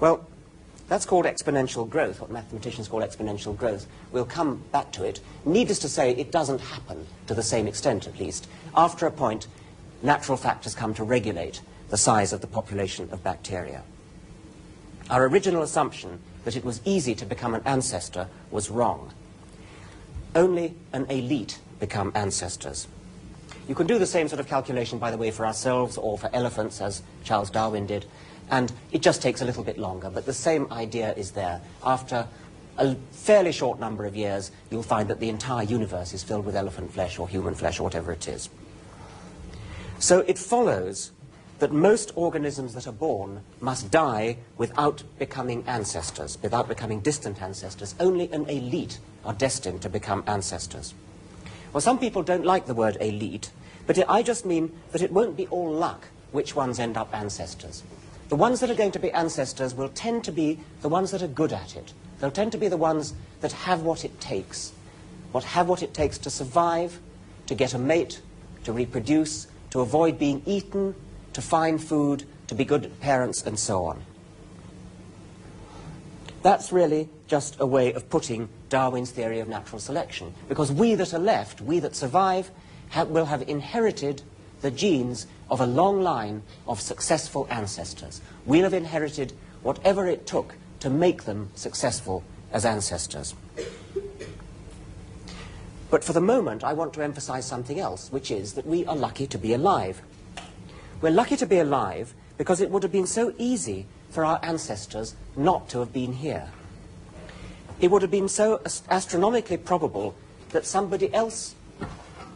Well, that's called exponential growth, what mathematicians call exponential growth. We'll come back to it. Needless to say, it doesn't happen to the same extent, at least. After a point, natural factors come to regulate the size of the population of bacteria. Our original assumption that it was easy to become an ancestor was wrong. Only an elite become ancestors. You can do the same sort of calculation, by the way, for ourselves or for elephants, as Charles Darwin did, and it just takes a little bit longer, but the same idea is there. After a fairly short number of years, you'll find that the entire universe is filled with elephant flesh or human flesh or whatever it is. So it follows that most organisms that are born must die without becoming ancestors, without becoming distant ancestors. Only an elite are destined to become ancestors. Well, some people don't like the word elite, but I just mean that it won't be all luck which ones end up ancestors. The ones that are going to be ancestors will tend to be the ones that are good at it. They'll tend to be the ones that have what it takes, what have what it takes to survive, to get a mate, to reproduce, to avoid being eaten, to find food, to be good parents, and so on. That's really just a way of putting Darwin's theory of natural selection. Because we that are left, we that survive, will have inherited the genes of a long line of successful ancestors. We'll have inherited whatever it took to make them successful as ancestors. But for the moment, I want to emphasize something else, which is that we are lucky to be alive. We're lucky to be alive because it would have been so easy for our ancestors not to have been here. It would have been so astronomically probable that somebody else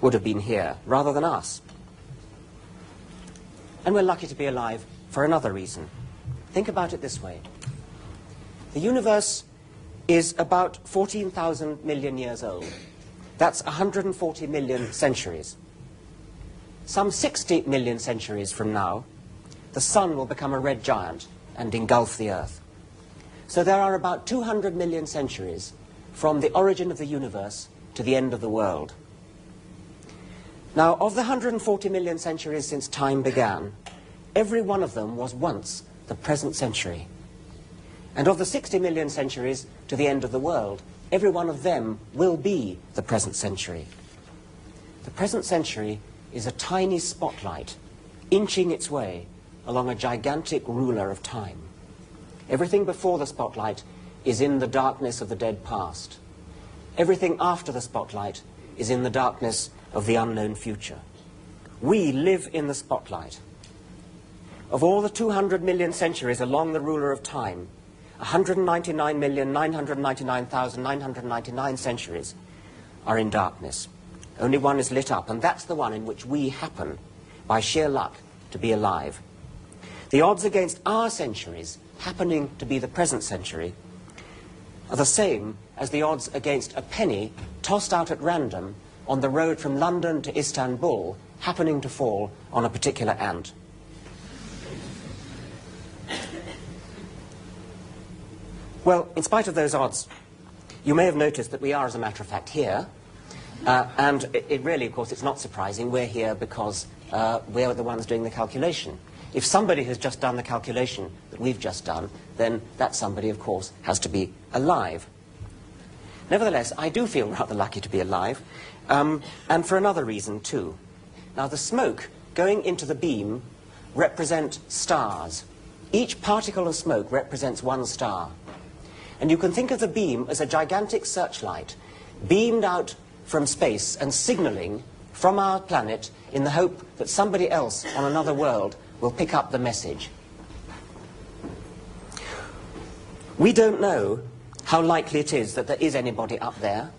would have been here rather than us. And we're lucky to be alive for another reason. Think about it this way. The universe is about 14,000 million years old. That's 140 million centuries. Some 60 million centuries from now, the sun will become a red giant and engulf the Earth. So there are about 200 million centuries from the origin of the universe to the end of the world. Now, of the 140 million centuries since time began, every one of them was once the present century. And of the 60 million centuries to the end of the world, every one of them will be the present century. The present century is a tiny spotlight inching its way along a gigantic ruler of time. Everything before the spotlight is in the darkness of the dead past. Everything after the spotlight is in the darkness of the unknown future. We live in the spotlight. Of all the 200 million centuries along the ruler of time, 199,999,999 centuries are in darkness. Only one is lit up, and that's the one in which we happen, by sheer luck, to be alive. The odds against our centuries happening to be the present century are the same as the odds against a penny tossed out at random on the road from London to Istanbul happening to fall on a particular ant. Well, in spite of those odds, you may have noticed that we are, as a matter of fact, here. Uh, and it, it, really, of course, it's not surprising. We're here because uh, we're the ones doing the calculation. If somebody has just done the calculation that we've just done, then that somebody, of course, has to be alive. Nevertheless, I do feel rather lucky to be alive, um, and for another reason, too. Now, the smoke going into the beam represent stars. Each particle of smoke represents one star. And you can think of the beam as a gigantic searchlight beamed out from space and signaling from our planet in the hope that somebody else on another world will pick up the message. We don't know how likely it is that there is anybody up there.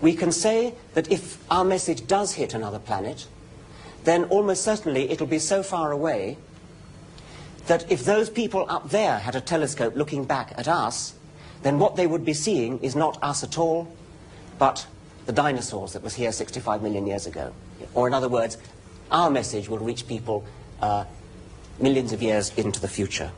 We can say that if our message does hit another planet, then almost certainly it'll be so far away that if those people up there had a telescope looking back at us, then what they would be seeing is not us at all, but the dinosaurs that was here 65 million years ago. Or in other words, our message will reach people uh, millions of years into the future.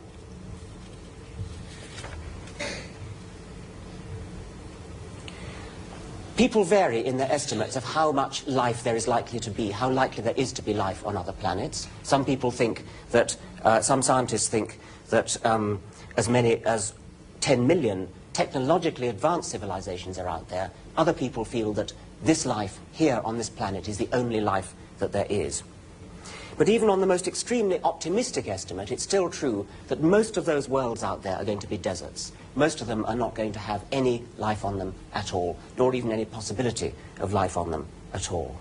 People vary in their estimates of how much life there is likely to be, how likely there is to be life on other planets. Some people think that, uh, some scientists think that um, as many as 10 million technologically advanced civilizations are out there, other people feel that this life here on this planet is the only life that there is. But even on the most extremely optimistic estimate, it's still true that most of those worlds out there are going to be deserts. Most of them are not going to have any life on them at all, nor even any possibility of life on them at all.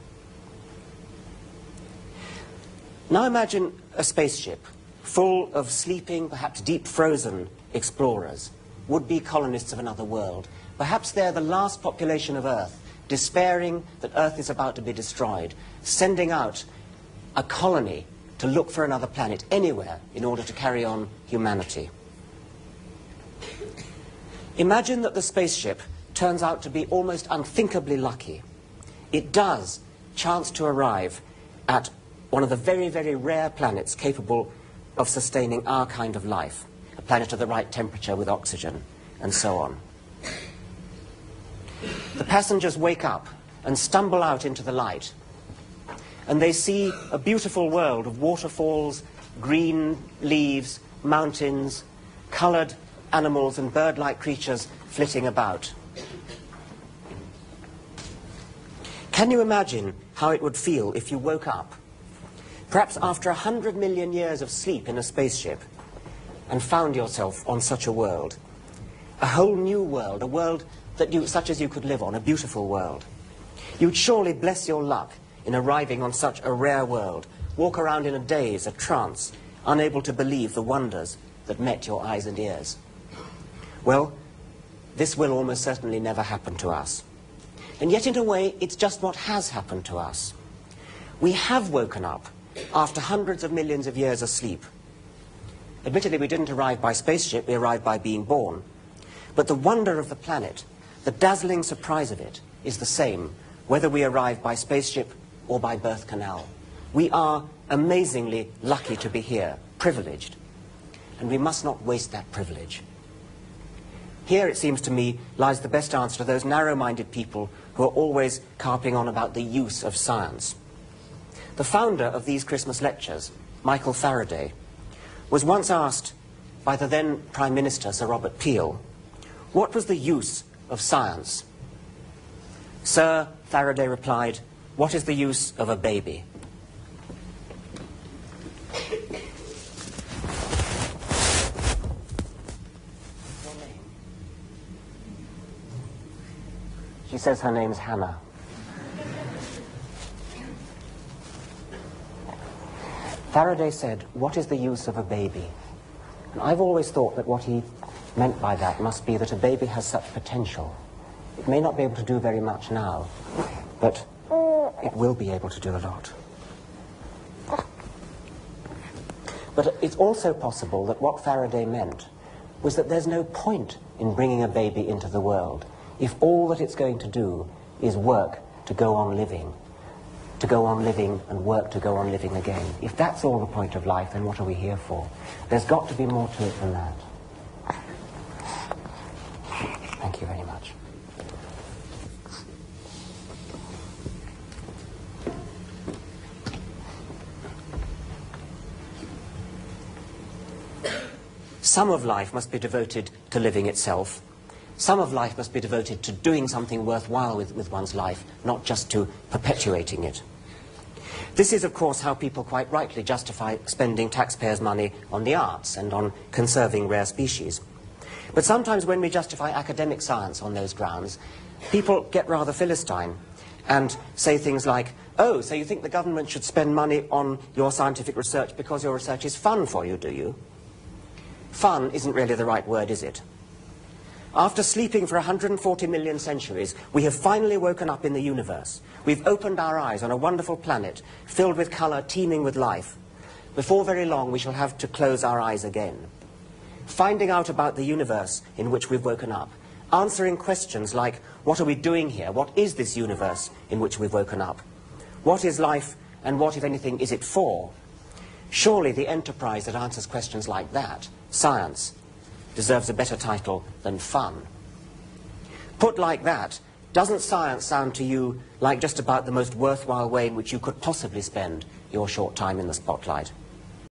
Now imagine a spaceship full of sleeping, perhaps deep frozen explorers, would-be colonists of another world. Perhaps they're the last population of Earth, despairing that Earth is about to be destroyed, sending out a colony to look for another planet anywhere in order to carry on humanity. Imagine that the spaceship turns out to be almost unthinkably lucky. It does chance to arrive at one of the very, very rare planets capable of sustaining our kind of life, a planet of the right temperature with oxygen, and so on. The passengers wake up and stumble out into the light and they see a beautiful world of waterfalls, green leaves, mountains, coloured animals and bird-like creatures flitting about. Can you imagine how it would feel if you woke up, perhaps after a hundred million years of sleep in a spaceship, and found yourself on such a world? A whole new world, a world that you, such as you could live on, a beautiful world. You'd surely bless your luck in arriving on such a rare world, walk around in a daze, a trance, unable to believe the wonders that met your eyes and ears. Well, this will almost certainly never happen to us. And yet, in a way, it's just what has happened to us. We have woken up after hundreds of millions of years of sleep. Admittedly, we didn't arrive by spaceship, we arrived by being born. But the wonder of the planet, the dazzling surprise of it, is the same, whether we arrive by spaceship or by birth canal. We are amazingly lucky to be here, privileged, and we must not waste that privilege. Here, it seems to me, lies the best answer to those narrow-minded people who are always carping on about the use of science. The founder of these Christmas lectures, Michael Faraday, was once asked by the then Prime Minister, Sir Robert Peel, what was the use of science? Sir, Faraday replied, what is the use of a baby? She says her name's Hannah. Faraday said, what is the use of a baby? And I've always thought that what he meant by that must be that a baby has such potential. It may not be able to do very much now, but it will be able to do a lot. But it's also possible that what Faraday meant was that there's no point in bringing a baby into the world if all that it's going to do is work to go on living, to go on living and work to go on living again. If that's all the point of life, then what are we here for? There's got to be more to it than that. Thank you very much. Some of life must be devoted to living itself. Some of life must be devoted to doing something worthwhile with, with one's life, not just to perpetuating it. This is, of course, how people quite rightly justify spending taxpayers' money on the arts and on conserving rare species. But sometimes when we justify academic science on those grounds, people get rather philistine and say things like, oh, so you think the government should spend money on your scientific research because your research is fun for you, do you? Fun isn't really the right word, is it? After sleeping for 140 million centuries, we have finally woken up in the universe. We've opened our eyes on a wonderful planet, filled with colour, teeming with life. Before very long, we shall have to close our eyes again. Finding out about the universe in which we've woken up, answering questions like, what are we doing here? What is this universe in which we've woken up? What is life, and what, if anything, is it for? Surely the enterprise that answers questions like that science deserves a better title than fun. Put like that, doesn't science sound to you like just about the most worthwhile way in which you could possibly spend your short time in the spotlight?